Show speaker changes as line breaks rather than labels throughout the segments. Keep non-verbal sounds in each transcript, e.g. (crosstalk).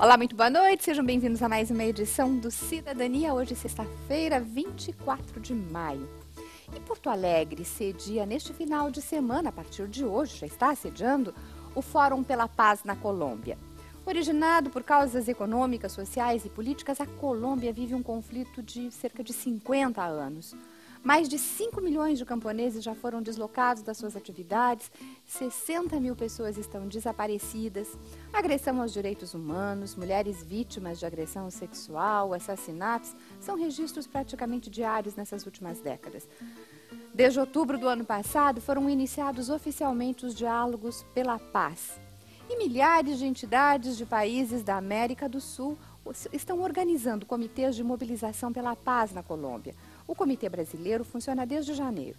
Olá, muito boa noite. Sejam bem-vindos a mais uma edição do Cidadania. Hoje, sexta-feira, 24 de maio. Em Porto Alegre, cedia neste final de semana, a partir de hoje, já está sediando, o Fórum pela Paz na Colômbia. Originado por causas econômicas, sociais e políticas, a Colômbia vive um conflito de cerca de 50 anos. Mais de 5 milhões de camponeses já foram deslocados das suas atividades, 60 mil pessoas estão desaparecidas, agressão aos direitos humanos, mulheres vítimas de agressão sexual, assassinatos são registros praticamente diários nessas últimas décadas. Desde outubro do ano passado, foram iniciados oficialmente os diálogos pela paz. E milhares de entidades de países da América do Sul estão organizando comitês de mobilização pela paz na Colômbia. O Comitê Brasileiro funciona desde janeiro.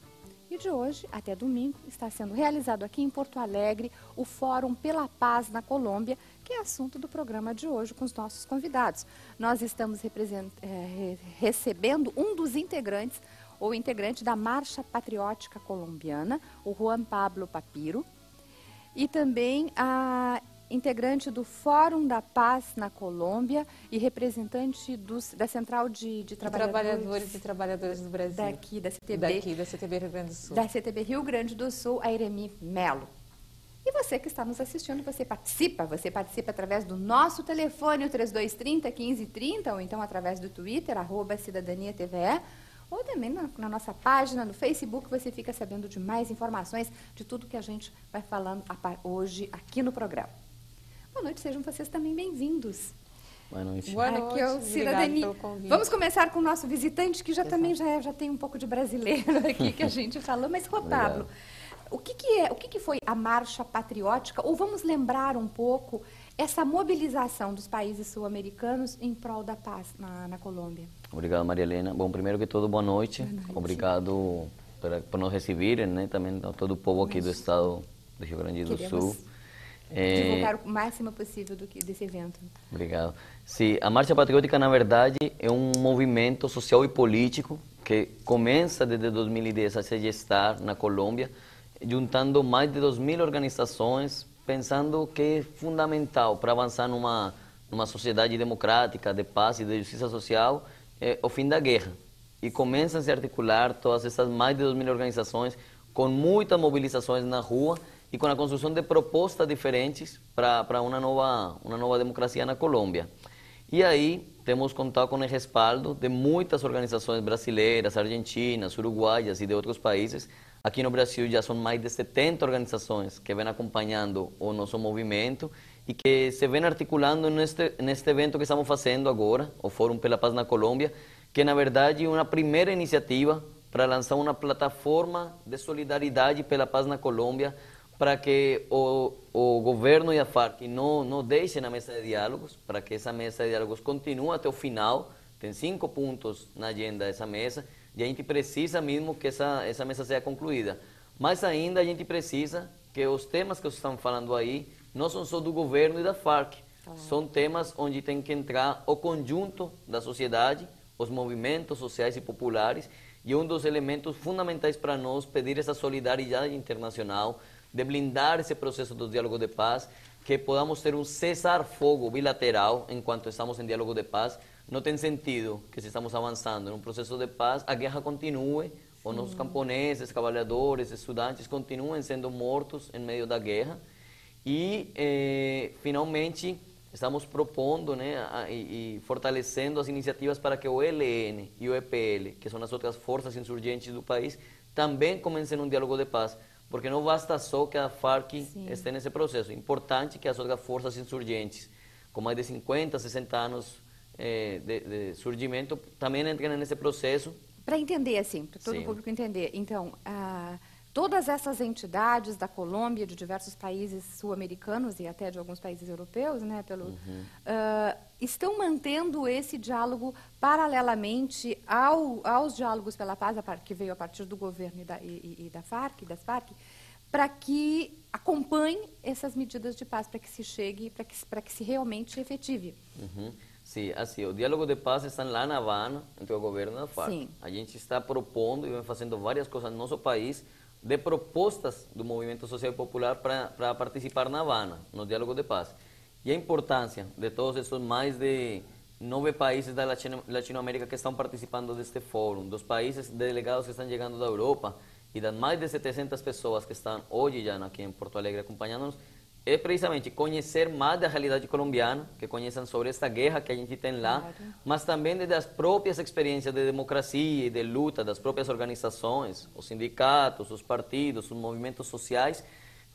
E de hoje até domingo está sendo realizado aqui em Porto Alegre o Fórum pela Paz na Colômbia, que é assunto do programa de hoje com os nossos convidados. Nós estamos é, recebendo um dos integrantes, ou integrante da Marcha Patriótica Colombiana, o Juan Pablo Papiro, e também a integrante do Fórum da Paz na Colômbia e representante dos, da Central de, de
Trabalhadores, trabalhadores, e Trabalhadoras do Brasil.
Daqui, da CTB.
Daqui, da CTB Rio Grande do Sul.
Da CTB Rio Grande do Sul, a Iremi Melo. E você que está nos assistindo, você participa. Você participa através do nosso telefone, o 3230 1530, ou então através do Twitter, arroba Cidadania TVE, ou também na, na, nossa página, no Facebook, você fica sabendo de mais informações de tudo que a gente vai falando hoje aqui no programa. Boa noite, sejam vocês também bem-vindos.
Boa noite.
Boa noite. Aqui é o Cidadania. Vamos começar com o nosso visitante, que já Exato. também já, é, já tem um pouco de brasileiro (laughs) aqui que a gente falou. Mas, Rô Pablo, o que, que, é, o que, que foi a marcha patriótica? Ou vamos lembrar um pouco essa mobilização dos países sul-americanos em prol da paz na, na, Colômbia?
Obrigado, Maria Helena. Bom, primeiro que tudo, boa noite. Boa noite. Obrigado por, por nos receberem, né? Também todo o povo aqui do estado do Rio Grande do
Queremos
Sul.
É... Divulgar o máximo possível do que, desse evento.
Obrigado. Sim, a Marcha Patriótica, na verdade, é um movimento social e político que começa desde 2010 a se gestar na Colômbia, juntando mais de 2 mil organizações, pensando que é fundamental para avançar numa, numa sociedade democrática, de paz e de justiça social, é o fim da guerra. E começam a se articular todas essas mais de 2 mil organizações, com muitas mobilizações na rua, e com a construção de propostas diferentes para uma nova, uma nova democracia na Colômbia. E aí temos contado com o respaldo de muitas organizações brasileiras, argentinas, uruguaias e de outros países. Aqui no Brasil já são mais de 70 organizações que vêm acompanhando o nosso movimento e que se vêm articulando neste, neste evento que estamos fazendo agora, o Fórum pela Paz na Colômbia, que na verdade é uma primeira iniciativa para lançar uma plataforma de solidariedade pela paz na Colômbia, para que o, o governo e a FARC não, não deixem a mesa de diálogos, para que essa mesa de diálogos continue até o final. Tem cinco pontos na agenda dessa mesa e a gente precisa mesmo que essa, essa mesa seja concluída. Mas ainda a gente precisa que os temas que vocês estão falando aí não são só do governo e da FARC. São temas onde tem que entrar o conjunto da sociedade, os movimentos sociais e populares, e um dos elementos fundamentais para nós pedir essa solidariedade internacional, de blindar esse processo do diálogo de paz, que podamos ter um cessar-fogo bilateral enquanto estamos em diálogo de paz. Não tem sentido que se estamos avançando num processo de paz, a guerra continue, os nossos camponeses, trabalhadores, estudantes continuem sendo mortos em meio da guerra. E, eh, finalmente, estamos propondo né, a, e, e, fortalecendo as iniciativas para que o ELN e o EPL, que são as outras forças insurgentes do país, também comecem um diálogo de paz porque não basta só que a FARC Sim. esteja nesse processo. É importante que as outras forças insurgentes, com mais de 50, 60 anos eh, de, de, surgimento, também entrem nesse processo.
Para entender, assim, para todo Sim. o público entender. Então, todas essas entidades da Colômbia, de diversos países sul-americanos e até de alguns países europeus, né, pelo, uhum. uh, estão mantendo esse diálogo paralelamente ao, aos diálogos pela paz, que veio a partir do governo e da, e, e da FARC, das FARC, para que acompanhe essas medidas de paz, para que se chegue, para que, para que se realmente efetive.
Uhum. Sim, assim, o diálogo de paz está lá na Havana, entre o governo e a FARC. Sim. A gente está propondo e vem fazendo várias coisas no nosso país de propostas do movimento social popular para participar na Havana, no diálogo de paz. e a importância de todos esses mais de nove países da Latino, Latinoamérica que estão participando deste fórum, dos países delegados que estão chegando da Europa e das mais de 700 pessoas que estão hoje já aqui em Porto Alegre acompanhando-nos, é precisamente conhecer mais da realidade colombiana, que conheçam sobre esta guerra que a gente tem lá, claro. mas também das próprias experiências de democracia e de luta das próprias organizações, os sindicatos, os partidos, os movimentos sociais,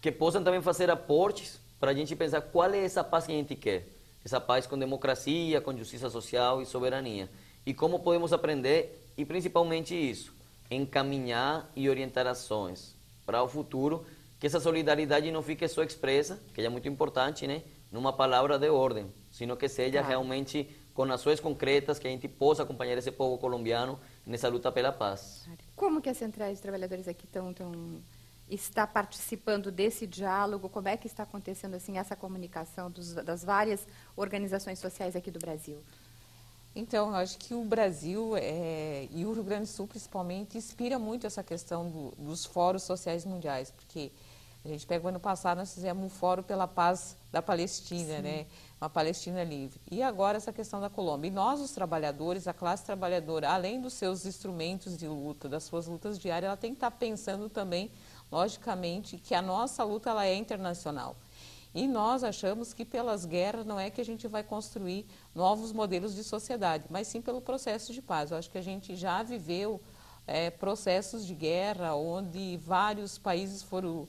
que possam também fazer aportes para a gente pensar qual é essa paz que a gente quer. Essa paz com democracia, com justiça social e soberania. E como podemos aprender, e principalmente isso, encaminhar e orientar ações para o futuro que essa solidariedade não fique só expressa, que é muito importante, né, numa palavra de ordem, sino que seja claro. realmente com ações concretas que a gente possa acompanhar esse povo colombiano nessa luta pela paz.
Como que as centrais de trabalhadores aqui estão tão está participando desse diálogo? Como é que está acontecendo assim essa comunicação dos, das várias organizações sociais aqui do Brasil?
Então, eu acho que o Brasil é, e o Rio Grande do Sul, principalmente, inspira muito essa questão do, dos fóruns sociais mundiais, porque a gente pega o ano passado, nós fizemos um fórum pela paz da Palestina, Sim. né? Uma Palestina livre. E agora essa questão da Colômbia. E nós, os trabalhadores, a classe trabalhadora, além dos seus instrumentos de luta, das suas lutas diárias, ela tem que estar pensando também, logicamente, que a nossa luta ela é internacional. E nós achamos que pelas guerras não é que a gente vai construir novos modelos de sociedade, mas sim pelo processo de paz. Eu acho que a gente já viveu é, processos de guerra onde vários países foram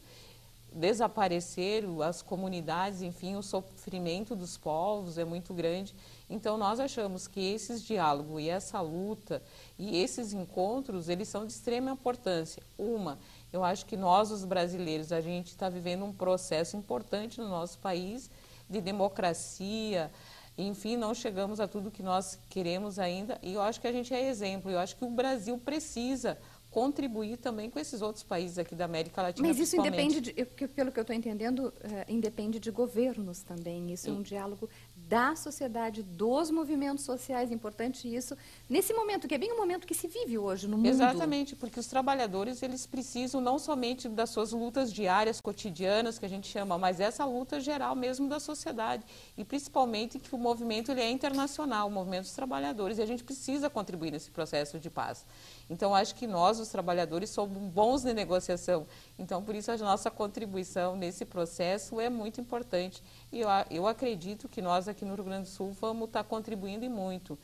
desapareceram, as comunidades, enfim, o sofrimento dos povos é muito grande. Então nós achamos que esses diálogos e essa luta e esses encontros, eles são de extrema importância. Uma, eu acho que nós, os brasileiros, a gente está vivendo um processo importante no nosso país de democracia, enfim, não chegamos a tudo que nós queremos ainda e eu acho que a gente é exemplo. Eu acho que o Brasil precisa contribuir também com esses outros países aqui da América Latina.
Mas isso independe, de, pelo que eu estou entendendo, uh, independe de governos também. Isso é um diálogo da sociedade, dos movimentos sociais, importante isso, nesse momento, que é bem o momento que se vive hoje no mundo.
Exatamente, porque os trabalhadores, eles precisam não somente das suas lutas diárias, cotidianas, que a gente chama, mas essa luta geral mesmo da sociedade, e principalmente que o movimento ele é internacional, o movimento dos trabalhadores, e a gente precisa contribuir nesse processo de paz. Então, acho que nós, os trabalhadores, somos bons de negociação. Então, por isso, a nossa contribuição nesse processo é muito importante. E eu, eu acredito que nós aqui no Rio Grande do Sul vamos estar contribuindo e muito.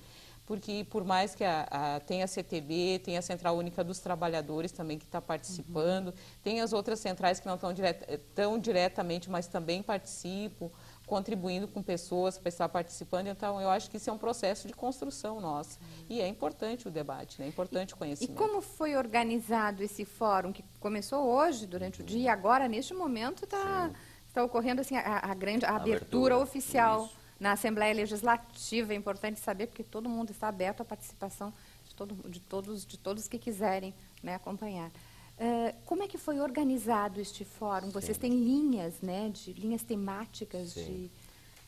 Porque por mais que a, a, tenha a CTB, tem a Central Única dos Trabalhadores também que está participando, uhum. tem as outras centrais que não estão diret, tão diretamente, mas também participam, contribuindo com pessoas para estar participando. Então, eu acho que isso é um processo de construção nossa. Uhum. E é importante o debate, né? é importante o conhecimento.
E como foi organizado esse fórum, que começou hoje, durante o dia, e agora, neste momento, está está ocorrendo assim, a, a grande a abertura, abertura, oficial isso. Na Assembleia Legislativa. É importante saber, porque todo mundo está aberto à participação de, todo, de, todos, de todos que quiserem né, acompanhar. Uh, como é que foi organizado este fórum? Vocês têm linhas, né, de linhas temáticas de,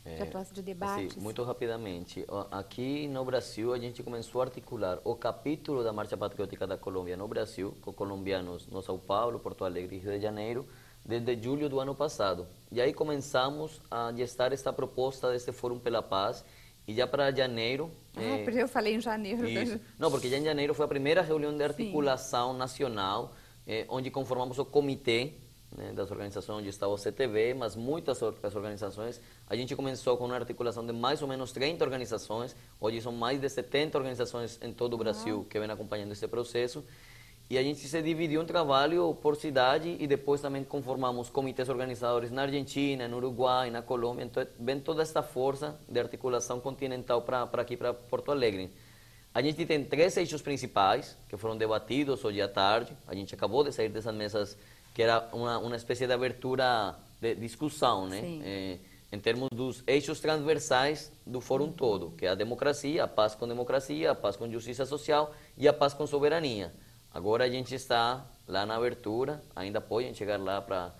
de atuação de debates?
Sim, muito rapidamente. Aqui no Brasil, a gente começou a articular o capítulo da Marcha Patriótica da Colômbia no Brasil, com colombianos no São Paulo, Porto Alegre e Rio de Janeiro, desde julho do ano passado. E aí começamos a gestar esta proposta deste Fórum pela Paz. E já para janeiro...
Ah, eh, eu falei em janeiro.
Isso. Não, porque já em janeiro foi a primeira reunião de articulação Sim. nacional, eh, onde conformamos o comitê né, das organizações onde está o CTV, mas muitas outras organizações. A gente começou com uma articulação de mais ou menos 30 organizações, hoje são mais de 70 organizações em todo o Brasil que vêm acompanhando esse processo. E a gente se dividiu um trabalho por cidade e depois também conformamos comitês organizadores na Argentina, no Uruguai, na Colômbia. Então, vem toda esta força de articulação continental para aqui, para Porto Alegre. A gente tem três eixos principais que foram debatidos hoje à tarde. A gente acabou de sair dessas mesas, que era uma, uma espécie de abertura de discussão, né? É, em termos dos eixos transversais do fórum todo, que é a democracia, a paz com democracia, a paz com justiça social e a paz com soberania. Agora a gente está lá na abertura, ainda podem chegar lá para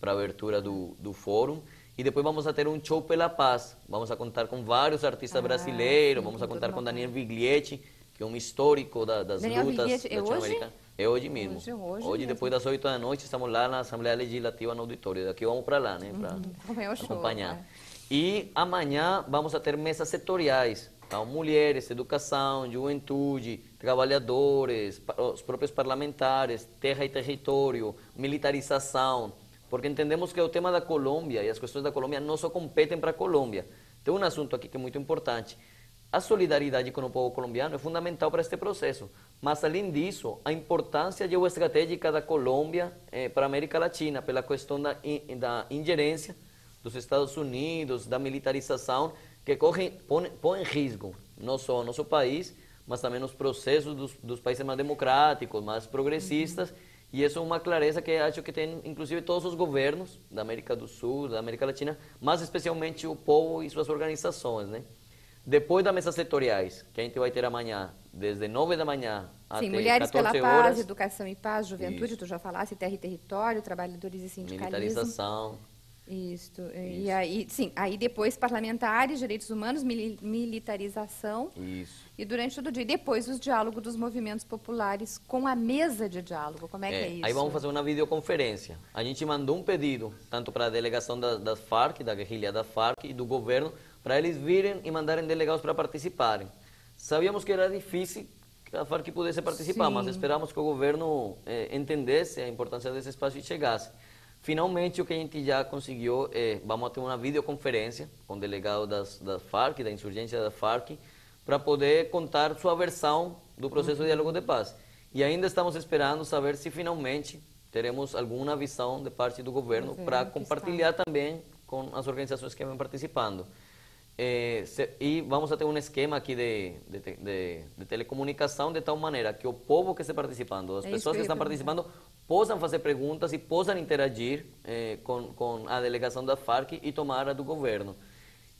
a abertura do, do fórum. E depois vamos a ter um show pela paz. Vamos a contar com vários artistas ah, brasileiros, vamos a contar com Daniel Viglietti, que é um histórico da, das Daniel lutas
é latino-americanas.
É hoje mesmo. Hoje, hoje, hoje depois das 8 da noite, estamos lá na Assembleia Legislativa no auditório. Daqui vamos para lá, né? Para uhum. (laughs) acompanhar. E amanhã vamos a ter mesas setoriais. Então, mulheres, educação, juventude, trabalhadores, os próprios parlamentares, terra e território, militarização, porque entendemos que o tema da Colômbia e as questões da Colômbia não só competem para a Colômbia. Tem um assunto aqui que é muito importante. A solidariedade com o povo colombiano é fundamental para este processo. Mas, além disso, a importância geoestratégica da Colômbia eh, para a América Latina, pela questão da, da ingerência dos Estados Unidos, da militarização, que corre, põe, põe em risco não só o nosso país, mas também os processos dos, dos países mais democráticos, mais progressistas. Uhum. E isso é uma clareza que acho que tem, inclusive, todos os governos da América do Sul, da América Latina, mas especialmente o povo e suas organizações, né? Depois das mesas setoriais, que a gente vai ter amanhã, desde 9 da manhã
Sim, até Mulheres 14 pela horas. Paz, Educação e Paz, Juventude, Isso. tu já falaste, Terra e Território, Trabalhadores e Sindicalismo.
Militarização.
Isso. E aí, sim, aí depois parlamentares, direitos humanos, militarização.
Isso.
E durante todo o dia. E depois os diálogos dos movimentos populares com a mesa de diálogo. Como é, é que é isso?
Aí vamos fazer uma videoconferência. A gente mandou um pedido, tanto para a delegação da, das Farc, da guerrilha da Farc e do governo, para eles virem e mandarem delegados para participarem. Sabíamos que era difícil que a Farc pudesse participar, Sim. mas esperamos que o governo eh, entendesse a importância desse espaço e chegasse. Finalmente, o que a gente já conseguiu é, vamos ter uma videoconferência com o delegado das, da FARC, da insurgência da FARC, para poder contar sua versão do processo de diálogo de paz. E ainda estamos esperando saber se finalmente teremos alguma visão de parte do governo para compartilhar também com as organizações que vêm participando. É, se, e vamos a ter um esquema aqui de, de, de, de, telecomunicação de tal maneira que o povo que está participando, as é pessoas que estão participando, possam fazer perguntas e possam interagir eh, com, com a delegação da FARC e tomar a do governo.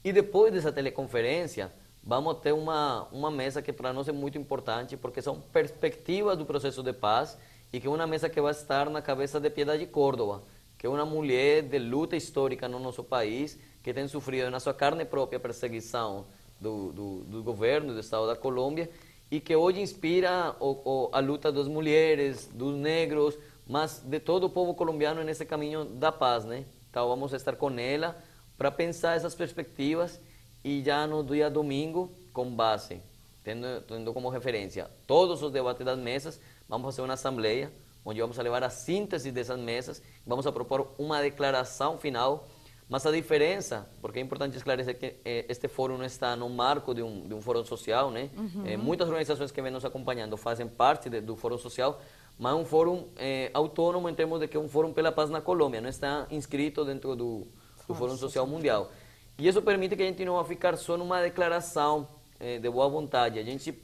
E depois dessa teleconferência, vamos ter uma, uma mesa que para nós é muito importante, porque são perspectivas do processo de paz e que é uma mesa que vai estar na cabeça de Piedade Córdoba, que é uma mulher de luta histórica no nosso país, que tem sofrido na sua carne própria perseguição do, do, do governo do Estado da Colômbia e que hoje inspira o, o, a luta das mulheres, dos negros, mas de todo o povo colombiano nesse caminho da paz, né? Então vamos estar com ela para pensar essas perspectivas e já no dia domingo, com base, tendo, tendo como referência todos os debates das mesas, vamos fazer uma assembleia onde vamos levar a síntese dessas mesas, vamos a propor uma declaração final mas a diferença, porque é importante esclarecer que eh, este fórum está no marco de um, de um fórum social, né? Uhum. Eh, muitas organizações que vêm nos acompanhando fazem parte de, do fórum social, mas é um fórum eh, autônomo em termos de que é um fórum pela paz na Colômbia, não está inscrito dentro do, do Fórum Social Mundial. E isso permite que a gente não vá ficar só numa declaração eh, de boa vontade. A gente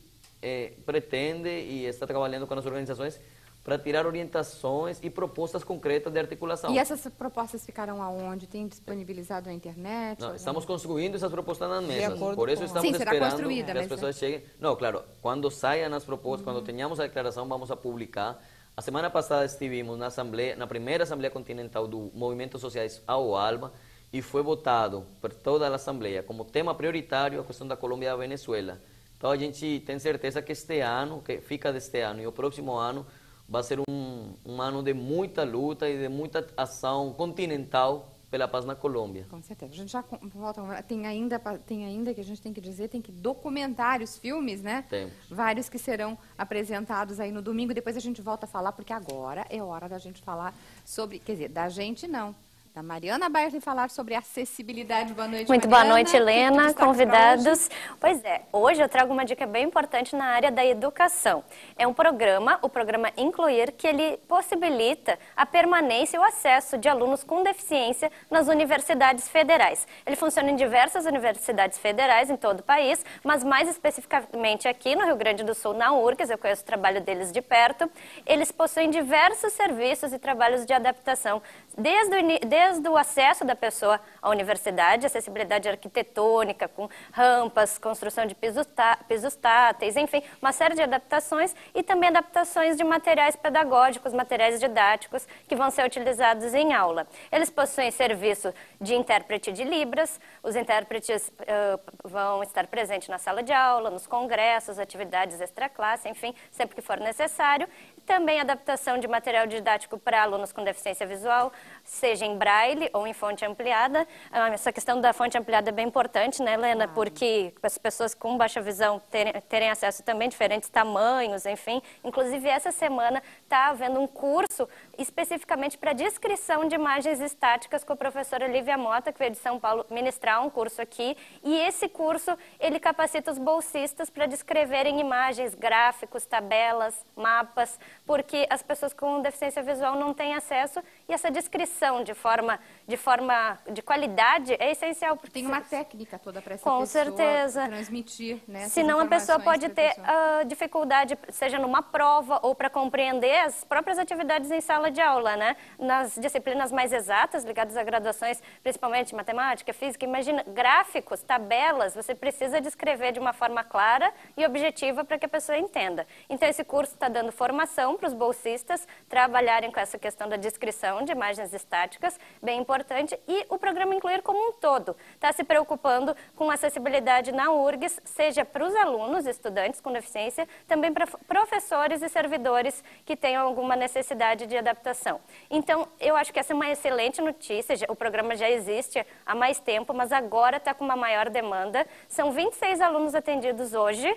eh, pretende e está trabalhando com as organizações para tirar orientações e propostas concretas de articulação.
E essas propostas ficarão aonde? Tem disponibilizado na internet?
Não, estamos construindo essas propostas nas mesas. Por isso estamos Sim, esperando que as pessoas cheguem. Não, claro, quando saiam as propostas, uhum. quando tenhamos a declaração, vamos a publicar. A semana passada estivemos na assembleia, na primeira assembleia continental do Movimento Sociais ao Alba e foi votado por toda a assembleia como tema prioritário a questão da Colômbia e da Venezuela. Então a gente tem certeza que este ano, que fica deste ano e o próximo ano vai ser um, um ano de muita luta e de muita ação continental pela paz na Colômbia.
Com certeza. A gente já volta. Tem ainda, tem ainda que a gente tem que dizer, tem que documentários, filmes, né?
Temos.
Vários que serão apresentados aí no domingo. Depois a gente volta a falar, porque agora é hora da gente falar sobre, quer dizer, da gente não, da Mariana Bairro falar sobre acessibilidade. Boa noite,
Muito
Mariana.
boa noite, Helena, convidados. Pois é, hoje eu trago uma dica bem importante na área da educação. É um programa, o programa Incluir, que ele possibilita a permanência e o acesso de alunos com deficiência nas universidades federais. Ele funciona em diversas universidades federais em todo o país, mas mais especificamente aqui no Rio Grande do Sul, na URGS, eu conheço o trabalho deles de perto. Eles possuem diversos serviços e trabalhos de adaptação, desde o, desde o acesso da pessoa à universidade, acessibilidade arquitetônica, com rampas, construção de pisos, tá, pisos táteis, enfim, uma série de adaptações e também adaptações de materiais pedagógicos, materiais didáticos que vão ser utilizados em aula. Eles possuem serviço de intérprete de Libras, os intérpretes uh, vão estar presentes na sala de aula, nos congressos, atividades extra-classe, enfim, sempre que for necessário. Também adaptação de material didático para alunos com deficiência visual, seja em braille ou em fonte ampliada. Ah, essa questão da fonte ampliada é bem importante, né, Helena? Porque as pessoas com baixa visão terem, terem acesso também a diferentes tamanhos, enfim. Inclusive, essa semana está havendo um curso especificamente para descrição de imagens estáticas com a professora Lívia Mota, que veio de São Paulo ministrar um curso aqui. E esse curso, ele capacita os bolsistas para descreverem imagens, gráficos, tabelas, mapas, porque as pessoas com deficiência visual não têm acesso e essa descrição de forma de forma de qualidade é essencial.
Porque Tem uma técnica toda para essa
com
pessoa
certeza.
transmitir, né?
Senão a pessoa pode ter uh, dificuldade, seja numa prova ou para compreender as próprias atividades em sala de aula, né? Nas disciplinas mais exatas, ligadas a graduações, principalmente matemática, física, imagina, gráficos, tabelas, você precisa descrever de uma forma clara e objetiva para que a pessoa entenda. Então esse curso está dando formação para os bolsistas trabalharem com essa questão da descrição de imagens estáticas, bem importante, e o programa Incluir como um todo está se preocupando com acessibilidade na URGS, seja para os alunos, estudantes com deficiência, também para professores e servidores que tenham alguma necessidade de adaptação. Então, eu acho que essa é uma excelente notícia, o programa já existe há mais tempo, mas agora está com uma maior demanda. São 26 alunos atendidos hoje,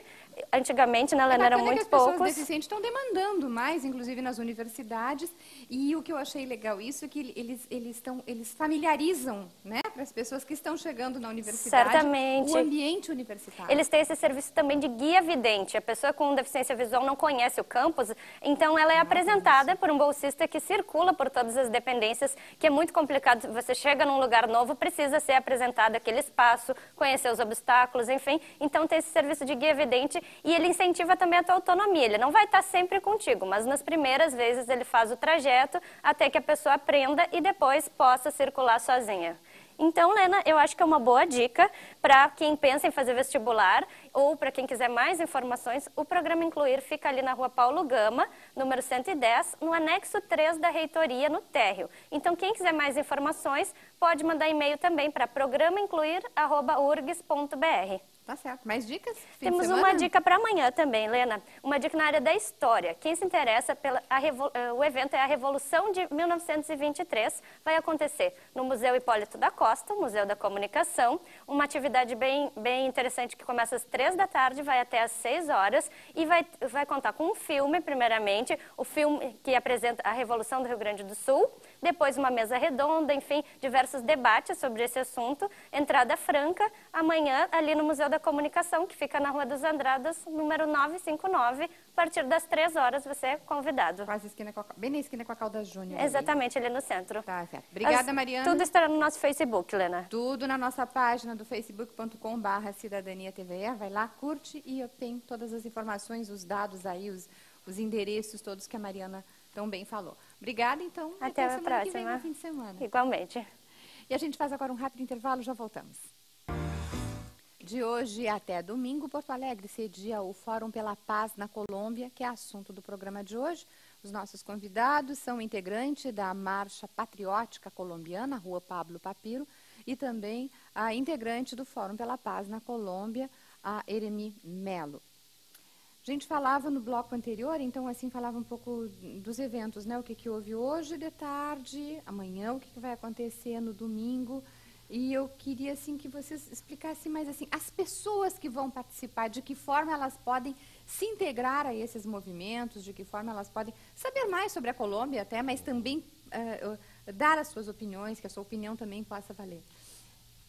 antigamente, né, Helena, é eram muito poucos. As
pessoas deficientes estão demandando mais, inclusive nas universidades. E o que eu achei legal isso é que eles eles estão eles familiarizam, né, para as pessoas que estão chegando na universidade,
Certamente.
o ambiente universitário.
Eles têm esse serviço também de guia vidente. A pessoa com deficiência visual não conhece o campus, então ela é não, apresentada por um bolsista que circula por todas as dependências, que é muito complicado. Você chega num lugar novo, precisa ser apresentado aquele espaço, conhecer os obstáculos, enfim. Então tem esse serviço de guia vidente e ele incentiva também a tua autonomia. Ele não vai estar sempre contigo, mas nas primeiras vezes ele faz o trajeto até que a pessoa aprenda e depois possa circular sozinha. Então, Lena, eu acho que é uma boa dica para quem pensa em fazer vestibular ou para quem quiser mais informações. O programa Incluir fica ali na rua Paulo Gama, número 110, no anexo 3 da reitoria, no térreo. Então, quem quiser mais informações, pode mandar e-mail também para programaIncluir.urgs.br.
Tá certo. Mais dicas?
Fim Temos uma dica para amanhã também, Lena. Uma dica na área da história. Quem se interessa, pela, eh, o evento é a Revolução de 1923. Vai acontecer no Museu Hipólito da Costa, Museu da Comunicação. Uma atividade bem, bem interessante que começa às três da tarde, vai até às seis horas. E vai, vai contar com um filme, primeiramente. O filme que apresenta a Revolução do Rio Grande do Sul. Depois uma mesa redonda, enfim, diversos debates sobre esse assunto. Entrada franca. Amanhã, ali no Museu da Comunicação, que fica na Rua dos Andradas, número 959. A partir das três horas você é convidado.
Quase esquina com a, bem na esquina com a Calda Júnior.
Exatamente, ali no centro.
Tá, certo. Obrigada,
As,
Mariana.
Tudo estará no nosso Facebook, Lena.
Tudo na nossa página do facebook.com barra cidadania TVE. Vai lá, curte e obtém todas as informações, os dados aí, os, os endereços todos que a Mariana tão bem falou. Obrigada, então.
Até, até a próxima.
Que vem, no fim de semana.
Igualmente.
E a gente faz agora um rápido intervalo, já voltamos. De hoje até domingo, Porto Alegre cedia o Fórum pela Paz na Colômbia, que é assunto do programa de hoje. Os nossos convidados são integrantes da Marcha Patriótica Colombiana, Rua Pablo Papiro, e também a integrante do Fórum pela Paz na Colômbia, a Eremi Melo. A gente falava no bloco anterior, então assim falava um pouco dos eventos, né? O que, que houve hoje de tarde, amanhã, o que, que vai acontecer no domingo. E eu queria assim que vocês explicassem mais assim as pessoas que vão participar, de que forma elas podem se integrar a esses movimentos, de que forma elas podem saber mais sobre a Colômbia até, mas também uh, dar as suas opiniões, que a sua opinião também possa valer.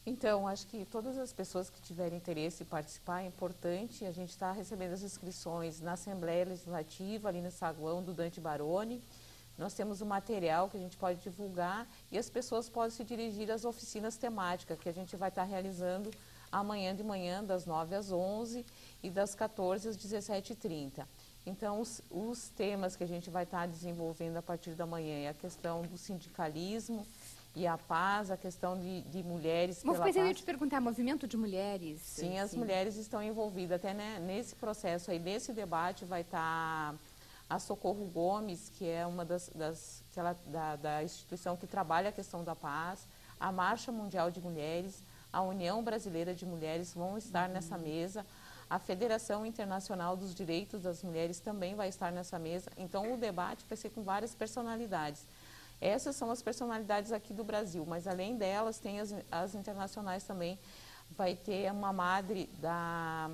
Então, acho que todas as pessoas que tiverem interesse em participar é importante. A gente está recebendo as inscrições na Assembleia Legislativa, ali no saguão do Dante Baroni. Nós temos o material que a gente pode divulgar e as pessoas podem se dirigir às oficinas temáticas que a gente vai estar realizando amanhã de manhã, das 9 às 11 e das 14 às 17h30. Então, os, os temas que a gente vai estar desenvolvendo a partir da manhã é a questão do sindicalismo e a paz, a questão de, de mulheres
Uma coisa eu ia te perguntar, movimento de mulheres?
Sim, as mulheres estão envolvidas. Até né, nesse processo aí, nesse debate, vai estar a Socorro Gomes, que é uma das, das ela, da, da, instituição que trabalha a questão da paz, a Marcha Mundial de Mulheres, a União Brasileira de Mulheres vão estar uhum. nessa mesa, A Federação Internacional dos Direitos das Mulheres também vai estar nessa mesa. Então, o debate vai ser com várias personalidades. Essas são as personalidades aqui do Brasil, mas além delas, tem as, as internacionais também. Vai ter uma madre da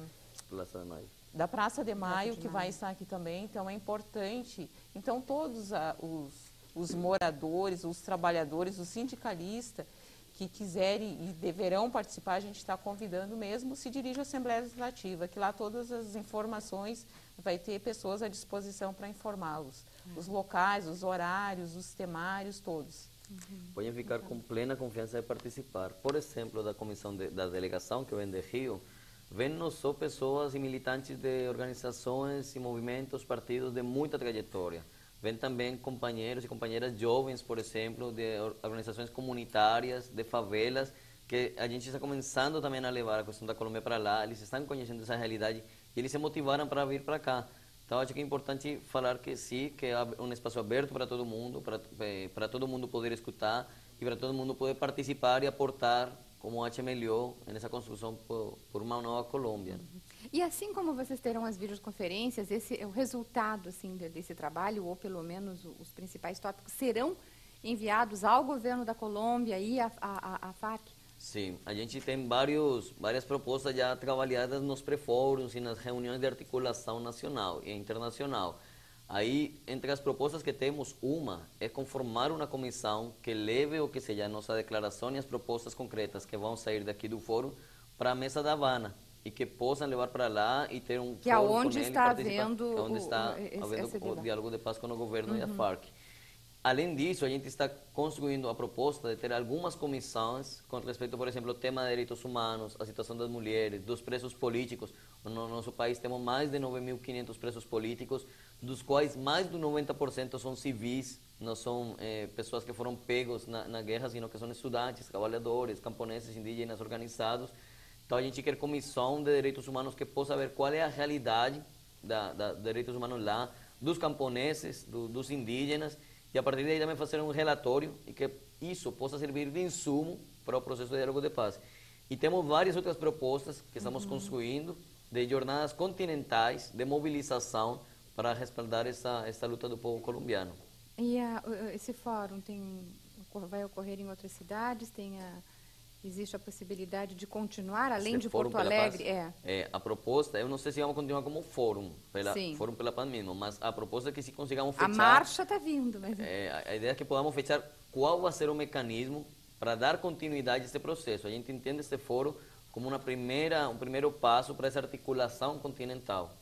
Praça de Maio.
Da Praça de Maio,
de
que vai estar aqui também. Então, é importante. Então, todos a- os, os moradores, os trabalhadores, os sindicalistas que quiserem e deverão participar, a gente está convidando mesmo, se dirige à Assembleia Legislativa, que lá todas as informações vai ter pessoas à disposição para informá-los. Os locais, os horários, os temários, todos.
Podem ficar com plena confiança de participar. Por exemplo, da comissão de, da delegação que vem de Rio, vêm não só pessoas e militantes de organizações e movimentos, partidos de muita trajetória. Vêm também companheiros e companheiras jovens, por exemplo, de or- organizações comunitárias, de favelas, que a gente está começando também a levar a questão da Colômbia para lá. Eles estão conhecendo essa realidade e eles se motivaram para vir para cá. Então acho que é importante falar que sim, que é um espaço aberto para todo mundo, para eh, para todo mundo poder escutar e para todo mundo poder participar e aportar como melhor nessa construção por, por uma nova Colômbia.
E assim como vocês terão as videoconferências, esse é o resultado assim de- desse trabalho, ou pelo menos os principais tópicos, serão enviados ao governo da Colômbia e à à- à- FARC?
Sim, a gente tem vários, várias propostas já trabalhadas nos pré-fóruns e nas reuniões de articulação nacional e internacional. Aí, entre as propostas que temos, uma é conformar uma comissão que leve o que seja a nossa declaração e as propostas concretas que vão sair daqui do fórum para a mesa da Habana e que possam levar para lá e ter um
Que é
fórum
onde
com ele,
está havendo
é onde está
o-
havendo
esse
o diálogo de paz com o governo e a FARC. Além disso, a gente está construindo a proposta de ter algumas comissões com respeito, por exemplo, ao tema de direitos humanos, a situação das mulheres, dos presos políticos. No nosso país temos mais de 9.500 presos políticos, dos quais mais do 90% são civis, não são eh, pessoas que foram pegos na, na guerra, sino que são estudantes, trabalhadores, camponeses, indígenas organizados. Então a gente quer comissão de direitos humanos que possa ver qual é a realidade da, da direitos humanos lá, dos camponeses, do, dos indígenas, e a partir daí também fazer um relatório e que isso possa servir de insumo para o processo de diálogo de paz. E temos várias outras propostas que estamos construindo de jornadas continentais de mobilização para respaldar essa, essa luta do povo colombiano.
E a- esse fórum tem, vai ocorrer em outras cidades? Tem a, existe a possibilidade de continuar, além
Esse
de Porto Alegre?
Paz,
É.
é, a proposta, eu não sei se vamos continuar como fórum, pela,
Sim.
fórum pela mesmo, mas a proposta é que se consigamos
A
fechar...
marcha está vindo, mas
É, a- a ideia é que podamos fechar qual vai ser o mecanismo para dar continuidade a este processo. A gente entende este fórum como uma primeira, um primeiro passo para essa articulação continental.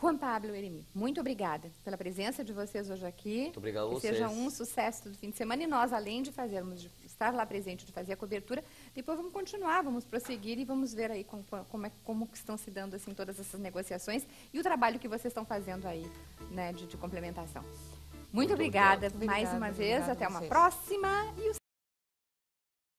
Juan Pablo Eremi, muito obrigada pela presença de vocês hoje aqui.
Muito obrigado a
que seja
vocês.
um sucesso do fim de semana. E nós, além de fazermos, de estar lá presente, de fazer a cobertura, depois vamos continuar, vamos prosseguir e vamos ver aí como, como, é, como que estão se dando assim todas essas negociações e o trabalho que vocês estão fazendo aí, né, de, de complementação. Muito,
Muito
obrigada,
obrigado.
mais
Obrigada,
uma vez,
obrigada
até
a
uma
vocês.
próxima e o